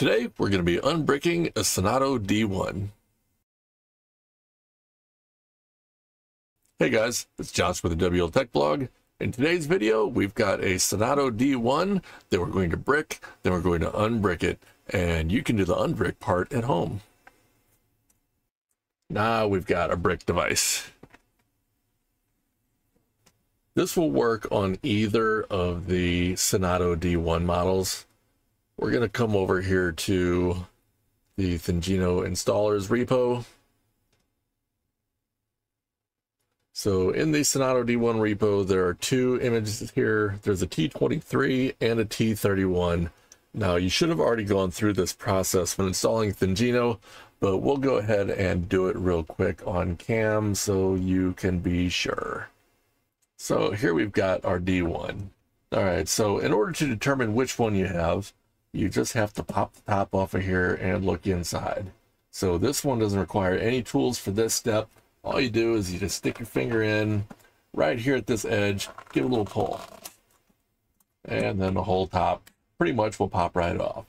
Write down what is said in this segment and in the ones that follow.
Today, we're going to be unbricking a Cinnado D1. Hey guys, it's Josh with the WL Tech Blog. In today's video, we've got a Cinnado D1 that we're going to brick, then we're going to unbrick it, and you can do the unbrick part at home. Now we've got a brick device. This will work on either of the Cinnado D1 models. We're going to come over here to the Thingino installers repo. So in the Cinnado D1 repo, there are two images here. There's a T23 and a T31. Now you should have already gone through this process when installing Thingino, but we'll go ahead and do it real quick on cam so you can be sure. So here we've got our D1. All right, so in order to determine which one you have, you just have to pop the top off of here and look inside. So this one doesn't require any tools for this step. All you do is you just stick your finger in right here at this edge, give a little pull. And then the whole top pretty much will pop right off.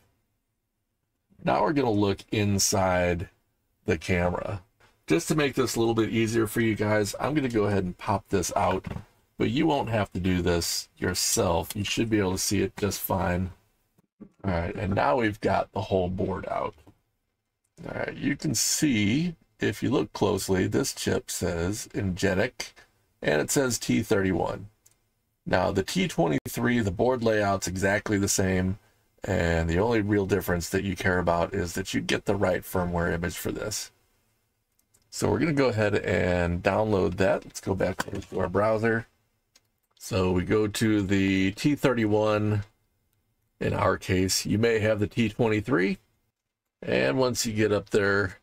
Now we're going to look inside the camera. Just to make this a little bit easier for you guys, I'm going to go ahead and pop this out. But you won't have to do this yourself. You should be able to see it just fine. All right, and now we've got the whole board out. All right, you can see, if you look closely, this chip says Ingenic, and it says T31. Now, the T23, the board layout's exactly the same, and the only real difference that you care about is that you get the right firmware image for this. So we're going to go ahead and download that. Let's go back to our browser. So we go to the T31 in our case, you may have the T23. And once you get up there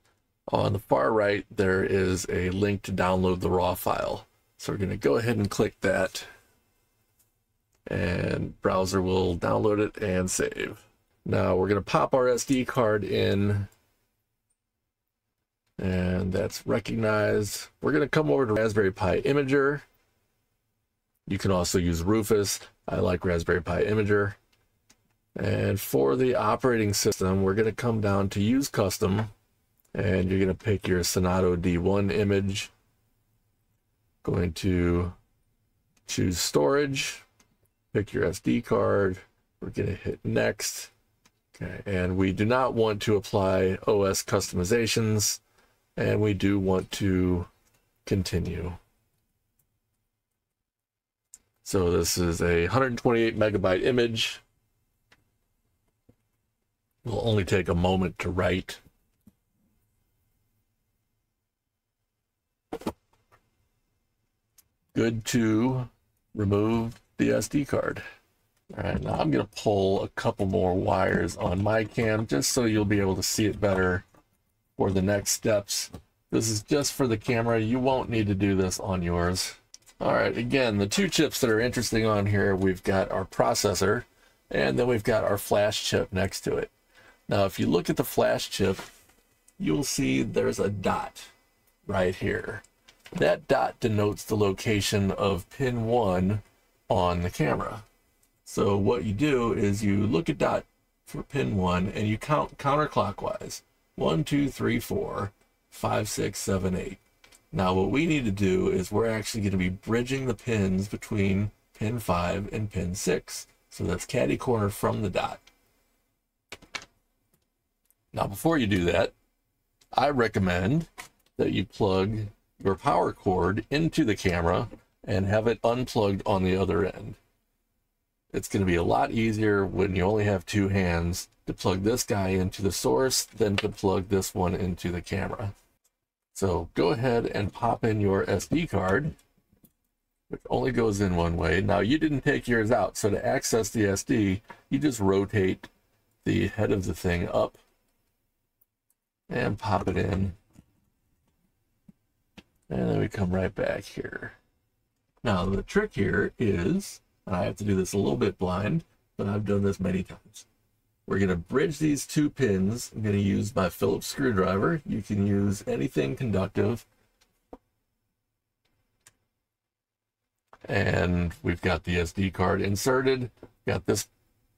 on the far right, there is a link to download the raw file. So we're going to go ahead and click that. And browser will download it and save. Now we're going to pop our SD card in. And that's recognized. We're going to come over to Raspberry Pi Imager. You can also use Rufus. I like Raspberry Pi Imager. And for the operating system, we're going to come down to use custom and you're going to pick your Cinnado D1 image. Going to choose storage, pick your SD card. We're going to hit next. Okay, and we do not want to apply OS customizations and we do want to continue. So this is a 128 megabyte image will only take a moment to write. Good to remove the SD card. All right, now I'm going to pull a couple more wires on my cam just so you'll be able to see it better for the next steps. This is just for the camera. You won't need to do this on yours. All right, again, the two chips that are interesting on here, we've got our processor, and then we've got our flash chip next to it. Now, if you look at the flash chip, you'll see there's a dot right here. That dot denotes the location of pin 1 on the camera. So what you do is you look at dot for pin 1 and you count counterclockwise. 1, 2, 3, 4, 5, 6, 7, 8. Now what we need to do is we're actually going to be bridging the pins between pin 5 and pin 6. So that's caddy corner from the dot. Now, before you do that, I recommend that you plug your power cord into the camera and have it unplugged on the other end. It's going to be a lot easier when you only have two hands to plug this guy into the source than to plug this one into the camera. So go ahead and pop in your SD card, which only goes in one way. Now you didn't take yours out, so to access the SD, you just rotate the head of the thing up and pop it in. And then we come right back here. Now the trick here is, and I have to do this a little bit blind, but I've done this many times. We're going to bridge these two pins. I'm going to use my Phillips screwdriver. You can use anything conductive. And we've got the SD card inserted. Got this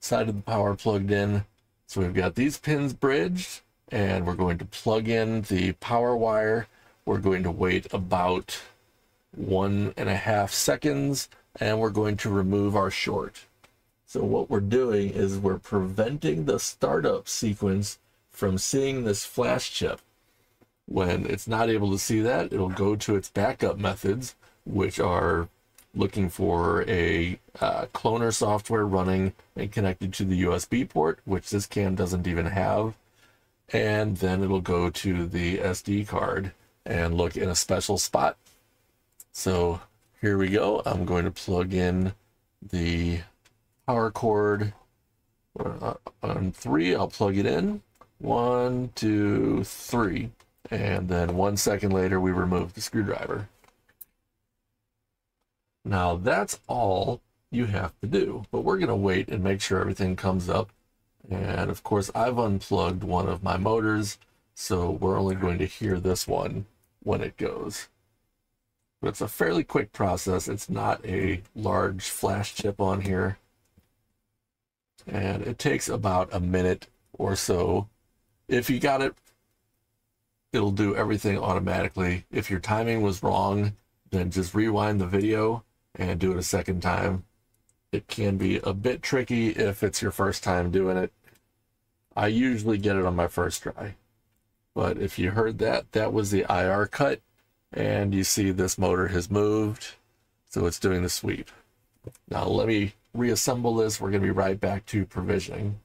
side of the power plugged in. So we've got these pins bridged and we're going to plug in the power wire. We're going to wait about one and a half seconds and we're going to remove our short. So what we're doing is we're preventing the startup sequence from seeing this flash chip. When it's not able to see that, it'll go to its backup methods, which are looking for a uh, cloner software running and connected to the USB port, which this cam doesn't even have. And then it'll go to the SD card and look in a special spot. So here we go. I'm going to plug in the power cord uh, on three. I'll plug it in. One, two, three. And then one second later, we remove the screwdriver. Now that's all you have to do, but we're gonna wait and make sure everything comes up. And of course, I've unplugged one of my motors, so we're only going to hear this one when it goes. But it's a fairly quick process. It's not a large flash chip on here. And it takes about a minute or so. If you got it, it'll do everything automatically. If your timing was wrong, then just rewind the video and do it a second time. It can be a bit tricky if it's your first time doing it. I usually get it on my first try. But if you heard that, that was the IR cut. And you see this motor has moved. So it's doing the sweep. Now let me reassemble this. We're going to be right back to provisioning.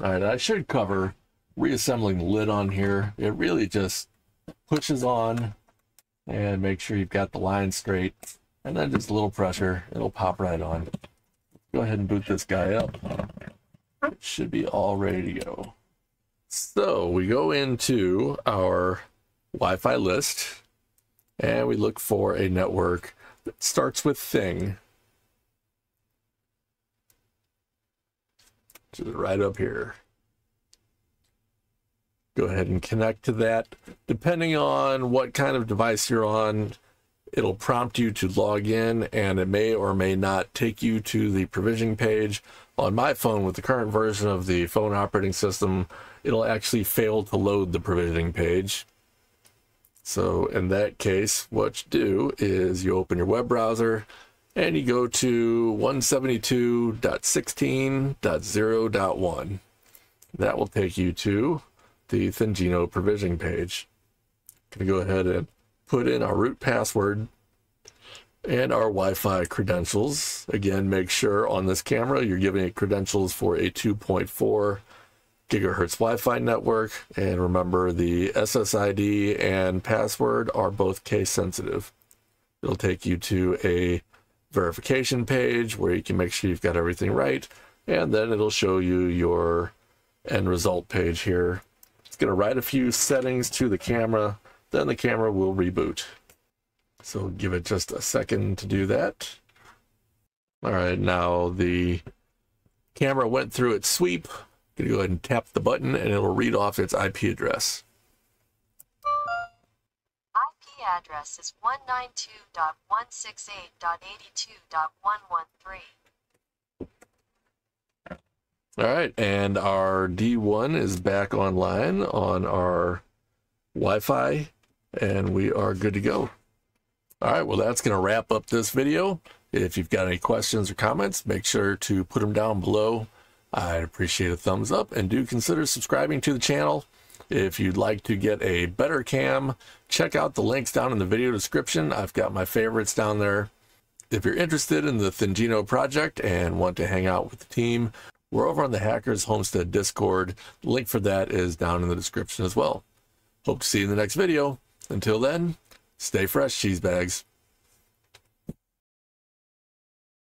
All right, I should cover reassembling the lid on here. It really just pushes on and make sure you've got the line straight. And then just a little pressure, it'll pop right on. Go ahead and boot this guy up. It should be all ready to go. So we go into our Wi-Fi list and we look for a network that starts with thing. Which is right up here. Go ahead and connect to that. Depending on what kind of device you're on, it'll prompt you to log in and it may or may not take you to the provisioning page. On my phone, with the current version of the phone operating system, it'll actually fail to load the provisioning page. So in that case, what you do is you open your web browser and you go to 172.16.0.1. That will take you to the Thingino provisioning page. I'm going to go ahead and put in our root password and our Wi-Fi credentials. Again, make sure on this camera you're giving it credentials for a 2.4 gigahertz Wi-Fi network. And remember the SSID and password are both case sensitive. It'll take you to a verification page where you can make sure you've got everything right. And then it'll show you your end result page here. It's going to write a few settings to the camera then the camera will reboot. So give it just a second to do that. All right, now the camera went through its sweep. I'm Gonna go ahead and tap the button and it'll read off its IP address. IP address is 192.168.82.113. All right, and our D1 is back online on our Wi-Fi and we are good to go. All right, well, that's going to wrap up this video. If you've got any questions or comments, make sure to put them down below. I'd appreciate a thumbs up and do consider subscribing to the channel. If you'd like to get a better cam, check out the links down in the video description. I've got my favorites down there. If you're interested in the Thingino project and want to hang out with the team, we're over on the Hackers Homestead Discord. The link for that is down in the description as well. Hope to see you in the next video. Until then, stay fresh, cheese bags.